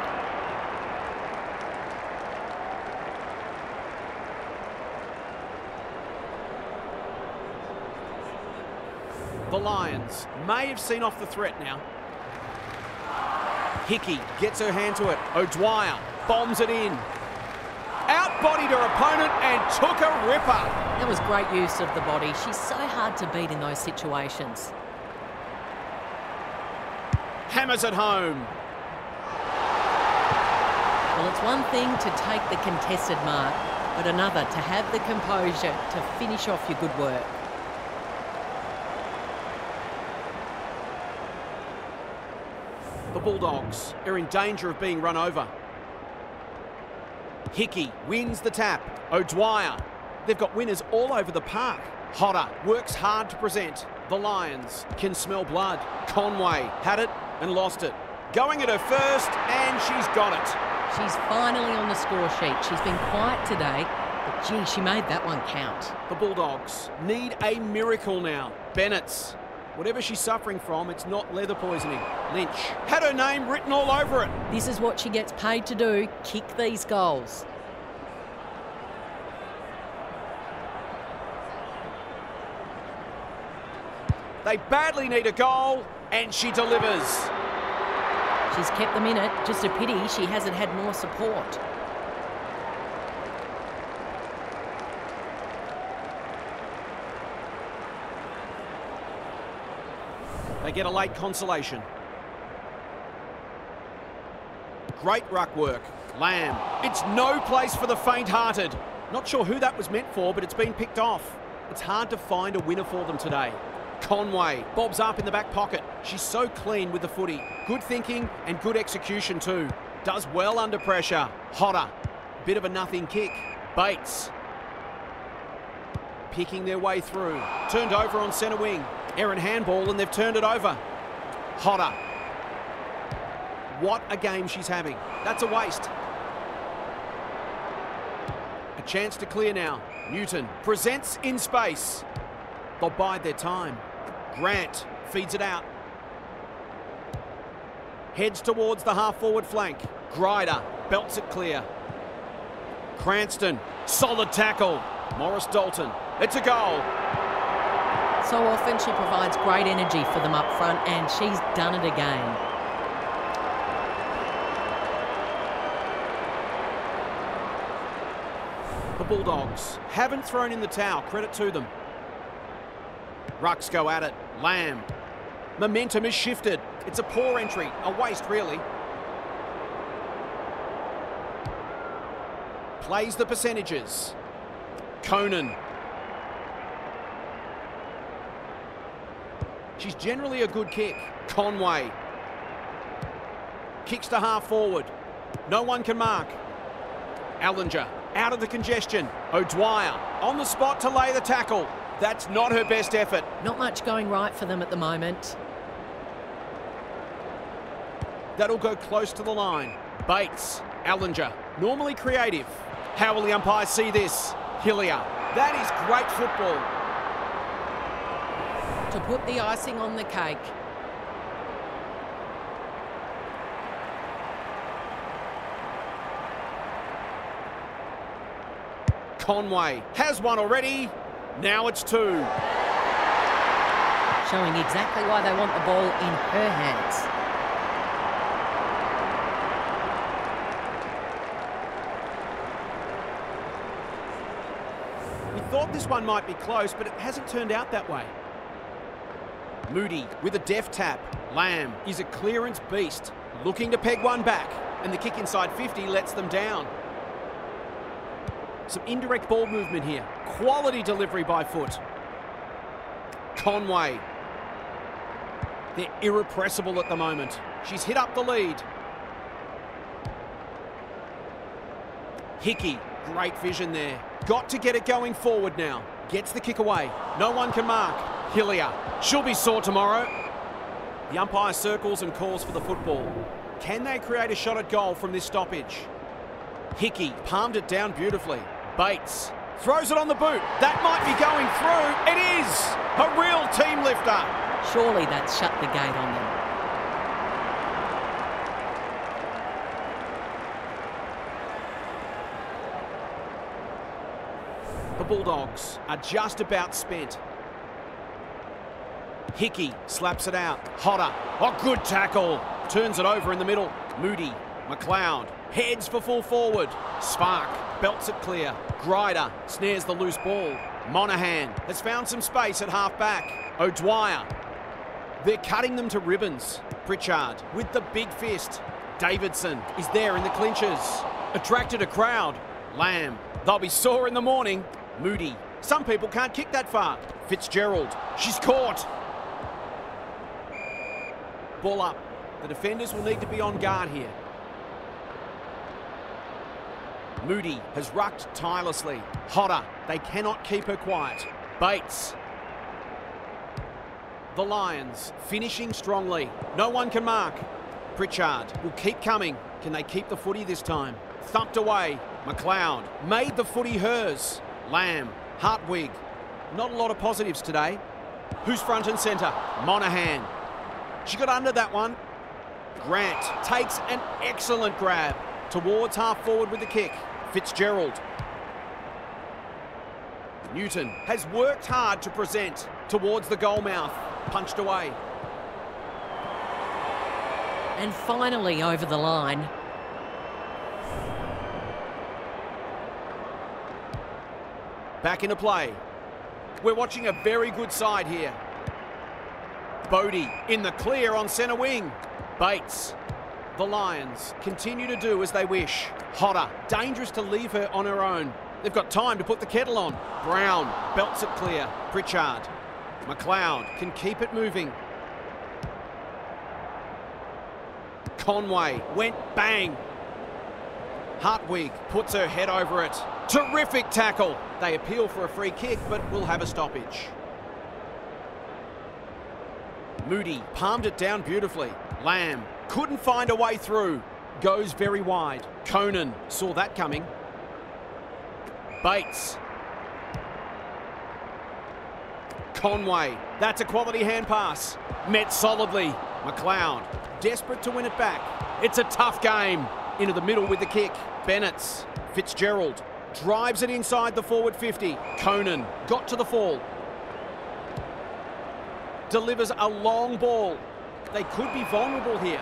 The Lions may have seen off the threat now. Hickie gets her hand to it. O'Dwyer bombs it in. Outbodied her opponent and took a ripper. That was great use of the body. She's so hard to beat in those situations. Hammers it home. Well, it's one thing to take the contested mark, but another to have the composure to finish off your good work. The Bulldogs are in danger of being run over. Hickie wins the tap. O'Dwyer. They've got winners all over the park. Hodder works hard to present. The Lions can smell blood. Conway had it and lost it. Going at her first, and she's got it. She's finally on the score sheet. She's been quiet today, but gee, she made that one count. The Bulldogs need a miracle now. Bennett's. Whatever she's suffering from, it's not leather poisoning. Lynch had her name written all over it. This is what she gets paid to do kick these goals. They badly need a goal, and she delivers. She's kept them in it. Just a pity she hasn't had more support. They get a late consolation. Great ruck work. Lamb. It's no place for the faint-hearted. Not sure who that was meant for, but it's been picked off. It's hard to find a winner for them today. Conway bobs up in the back pocket. She's so clean with the footy. Good thinking and good execution too. Does well under pressure. Hodder. Bit of a nothing kick. Bates. Picking their way through. Turned over on centre wing. Erin handball and they've turned it over. Hodder. What a game she's having. That's a waste. A chance to clear now. Newton presents in space. They'll bide their time. Grant feeds it out. Heads towards the half-forward flank. Grider belts it clear. Cranston, solid tackle. Morris Dalton, it's a goal. So often she provides great energy for them up front, and she's done it again. The Bulldogs haven't thrown in the towel, credit to them. Rucks go at it. Lamb. Momentum is shifted. It's a poor entry, a waste really. Plays the percentages. Koenen. She's generally a good kick. Conway. Kicks to half forward. No one can mark. Ellenger out of the congestion. O'Dwyer on the spot to lay the tackle. That's not her best effort. Not much going right for them at the moment. That'll go close to the line. Bates, Ellenger, normally creative. How will the umpires see this? Hillier. That is great football. To put the icing on the cake, Conway has one already. Now it's two. showing exactly why they want the ball in her hands. We thought this one might be close, but it hasn't turned out that way. Moody with a deft tap. Lamb is a clearance beast, looking to peg one back, and the kick inside 50 lets them down. Some indirect ball movement here. Quality delivery by foot. Conway. They're irrepressible at the moment. She's hit up the lead. Hickie, great vision there. Got to get it going forward now. Gets the kick away. No one can mark. Hillier. She'll be sore tomorrow. The umpire circles and calls for the football. Can they create a shot at goal from this stoppage? Hickie palmed it down beautifully. Bates throws it on the boot. That might be going through. It is a real team lifter. Surely that shut the gate on them. The Bulldogs are just about spent. Hickie slaps it out. Hodder. Oh, good tackle. Turns it over in the middle. Moody. McLeod. Heads for full forward. Spark. Belts it clear. Grider snares the loose ball. Monahan has found some space at half back. O'Dwyer. They're cutting them to ribbons. Pritchard with the big fist. Davidson is there in the clinches. Attracted a crowd. Lamb. They'll be sore in the morning. Moody. Some people can't kick that far. Fitzgerald. She's caught. Ball up. The defenders will need to be on guard here. Moody has rucked tirelessly. Hodder, they cannot keep her quiet. Bates. The Lions finishing strongly. No one can mark. Pritchard will keep coming. Can they keep the footy this time? Thumped away. McLeod made the footy hers. Lamb, Hartwig. Not a lot of positives today. Who's front and centre? Monahan. She got under that one. Grant takes an excellent grab towards half forward with the kick. Fitzgerald. Newton has worked hard to present towards the goal mouth. Punched away. And finally over the line. Back into play. We're watching a very good side here. Bodey in the clear on centre wing. Bates. The Lions continue to do as they wish. Hodder, dangerous to leave her on her own. They've got time to put the kettle on. Brown belts it clear. Pritchard. McLeod can keep it moving. Conway went bang. Hartwig puts her head over it. Terrific tackle. They appeal for a free kick, but will have a stoppage. Moody palmed it down beautifully. Lamb couldn't find a way through. Goes very wide. Koenen saw that coming. Bates. Conway. That's a quality hand pass. Met solidly. McLeod. Desperate to win it back. It's a tough game. Into the middle with the kick. Bennett's. Fitzgerald. Drives it inside the forward 50. Koenen. Got to the fall. Delivers a long ball. They could be vulnerable here.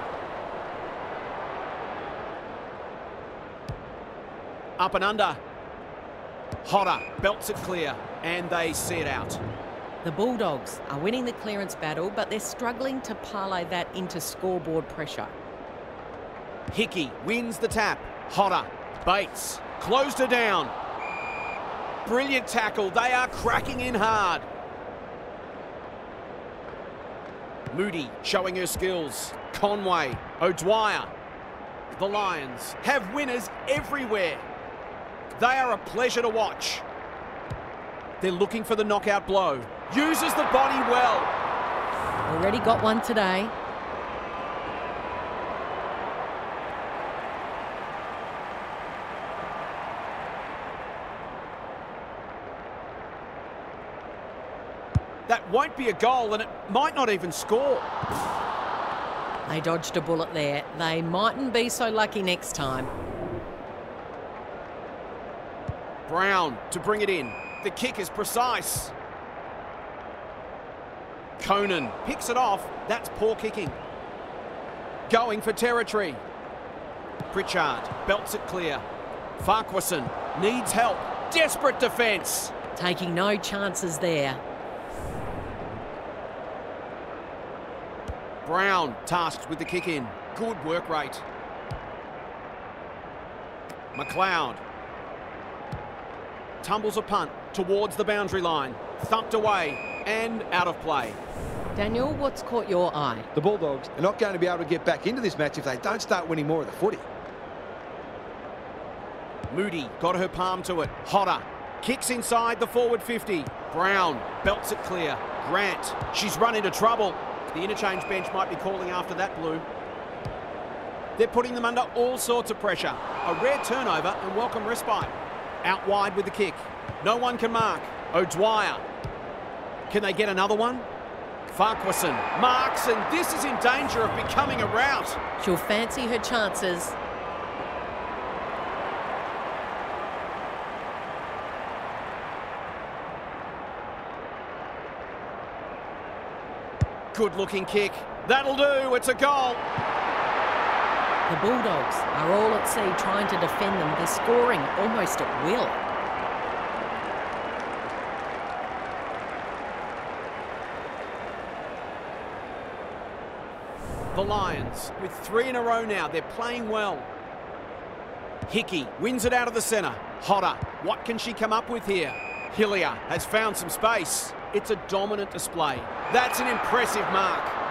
Up and under. Hodder belts it clear and they see it out. The Bulldogs are winning the clearance battle, but they're struggling to parlay that into scoreboard pressure. Hickie wins the tap. Hodder. Bates closed her down. Brilliant tackle. They are cracking in hard. Moody showing her skills. Conway. O'Dwyer. The Lions have winners everywhere. They are a pleasure to watch. They're looking for the knockout blow. Uses the body well. Already got one today. That won't be a goal and it might not even score. They dodged a bullet there. They mightn't be so lucky next time. Brown to bring it in. The kick is precise. Koenen picks it off. That's poor kicking. Going for territory. Pritchard belts it clear. Farquharson needs help. Desperate defence. Taking no chances there. Brown tasked with the kick in. Good work rate. McLeod tumbles a punt towards the boundary line. Thumped away and out of play. Daniel, what's caught your eye? The Bulldogs are not going to be able to get back into this match if they don't start winning more of the footy. Moody got her palm to it. Hodder kicks inside the forward 50. Brown belts it clear. Grant, she's run into trouble. The interchange bench might be calling after that blue. They're putting them under all sorts of pressure. A rare turnover and welcome respite. Out wide with the kick. No one can mark. O'Dwyer. Can they get another one? Farquharson marks, and this is in danger of becoming a rout. She'll fancy her chances. Good looking kick. That'll do. It's a goal. The Bulldogs are all at sea trying to defend them. They're scoring almost at will. The Lions, with three in a row now, they're playing well. Hickie wins it out of the centre. Hodder, what can she come up with here? Hillier has found some space. It's a dominant display. That's an impressive mark.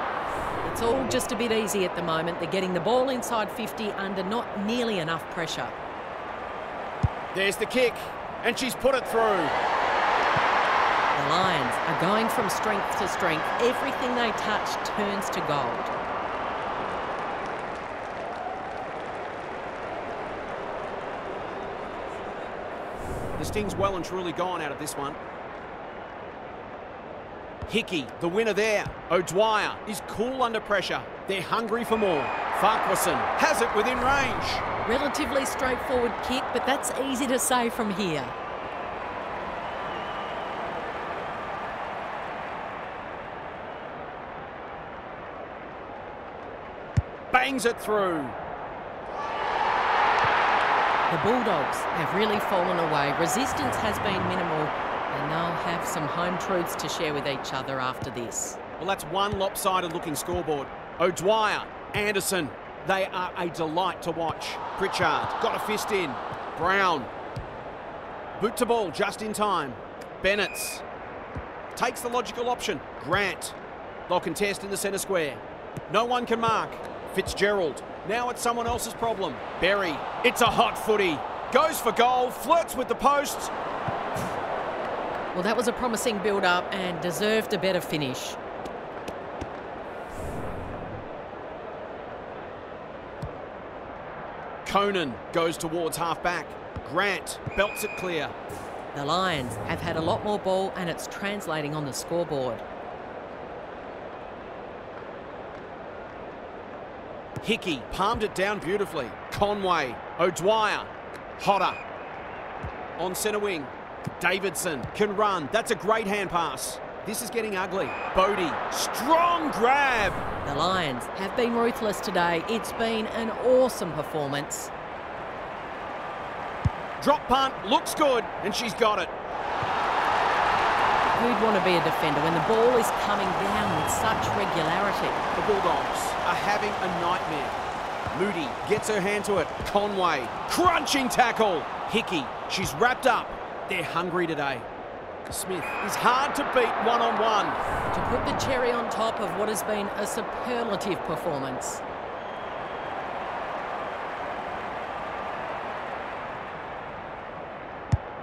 It's all just a bit easy at the moment. They're getting the ball inside 50 under not nearly enough pressure. There's the kick, and she's put it through. The Lions are going from strength to strength. Everything they touch turns to gold. The Sting's well and truly gone out of this one. Hickie, the winner there. O'Dwyer is cool under pressure. They're hungry for more. Farquharson has it within range. Relatively straightforward kick, but that's easy to say from here. Bangs it through. The Bulldogs have really fallen away. Resistance has been minimal, and they'll have some home truths to share with each other after this. Well, that's one lopsided looking scoreboard. O'Dwyer, Anderson, they are a delight to watch. Pritchard got a fist in. Brown, boot to ball just in time. Bennett's takes the logical option. Grant, they'll contest in the centre square. No one can mark. Fitzgerald, now it's someone else's problem. Berry, it's a hot footy. Goes for goal, flirts with the posts. Well, that was a promising build-up and deserved a better finish. Koenen goes towards half back. Grant belts it clear. The Lions have had a lot more ball and it's translating on the scoreboard. Hickie palmed it down beautifully. Conway, O'Dwyer, Hodder on centre wing. Davidson can run. That's a great hand pass. This is getting ugly. Bodey, strong grab. The Lions have been ruthless today. It's been an awesome performance. Drop punt, looks good, and she's got it. Who'd want to be a defender when the ball is coming down with such regularity? The Bulldogs are having a nightmare. Moody gets her hand to it. Conway, crunching tackle. Hickie, she's wrapped up. They're hungry today. Smith is hard to beat one-on-one. -on -one. To put the cherry on top of what has been a superlative performance.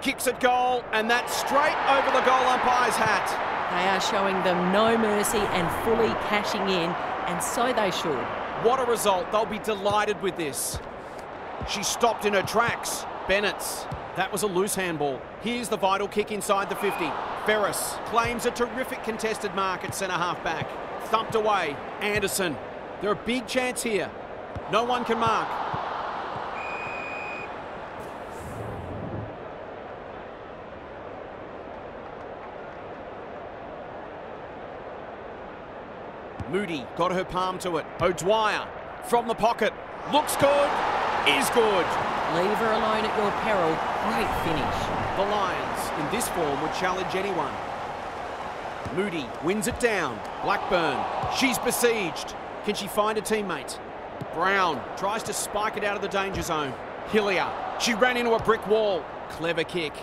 Kicks at goal, and that's straight over the goal umpire's hat. They are showing them no mercy and fully cashing in, and so they should. What a result. They'll be delighted with this. She stopped in her tracks. Bennett's. That was a loose handball. Here's the vital kick inside the 50. Ferris claims a terrific contested mark at centre half back. Thumped away. Anderson. There are a big chance here. No one can mark. Moody got her palm to it. O'Dwyer from the pocket. Looks good. Is good. Leave her alone at your peril. Great finish. The Lions, in this form, would challenge anyone. Moody wins it down. Blackburn, she's besieged. Can she find a teammate? Brown tries to spike it out of the danger zone. Hillier, she ran into a brick wall. Clever kick.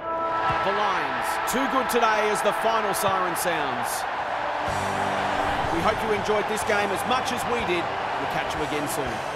The Lions, too good today as the final siren sounds. We hope you enjoyed this game as much as we did. We'll catch you again soon.